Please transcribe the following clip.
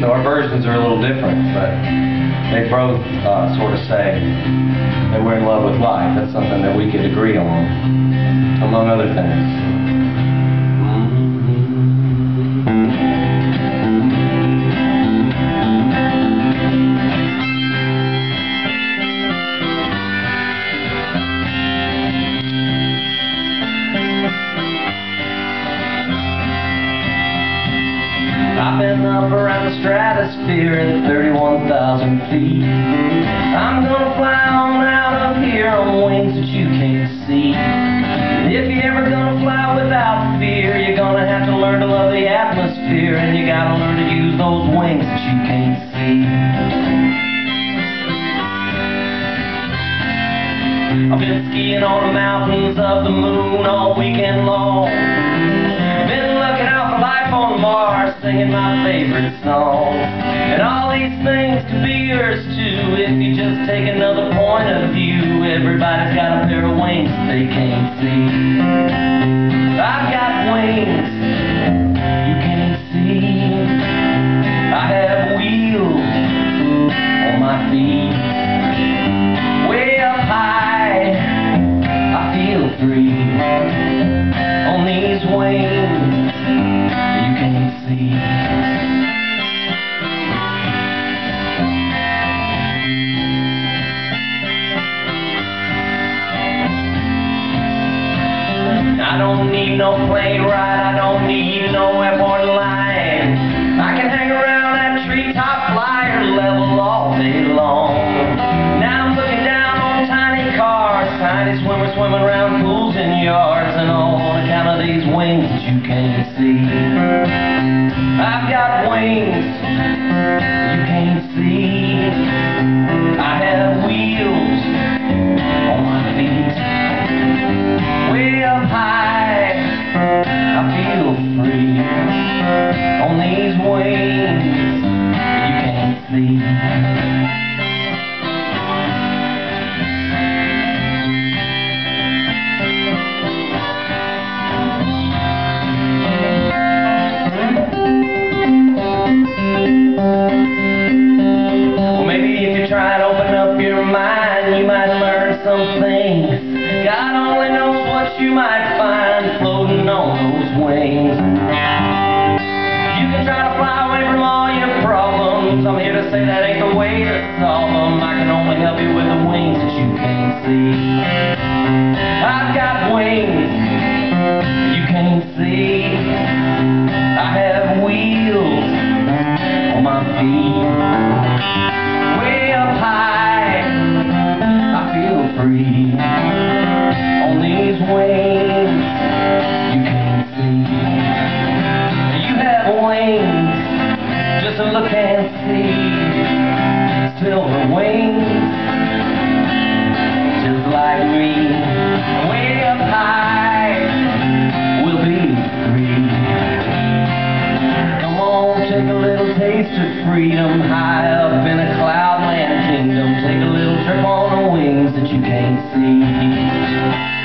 So our versions are a little different, but they both uh, sort of say that we're in love with life. That's something that we could agree on, among other things. Up around the stratosphere at 31,000 feet. I'm gonna fly on out of here on wings that you can't see. If you're ever gonna fly without fear, you're gonna have to learn to love the atmosphere, and you gotta learn to use those wings that you can't see. I've been skiing on the mountains of the moon all weekend long Mars singing my favorite song. And all these things could be yours too if you just take another point of view. Everybody's got a pair of wings they can't see. I've got wings I don't need no plane ride, I don't need no airport line. I can hang around that treetop flyer level all day long. Now I'm looking down on tiny cars, tiny swimmers swimming around pools and yards, and all on account of these wings that you can't see. Wings you can't see. I have wheels on my feet. Way up high, I feel free on these wings you can't see. You might find floating on those wings. You can try to fly away from all your problems. I'm here to say that ain't the way to solve them. I can only help you with the wings that you can't see. Silver see silver wings Just like me, way up high We'll be free. Come on, take a little taste of freedom. High up in a cloudland kingdom. Take a little trip on the wings that you can't see.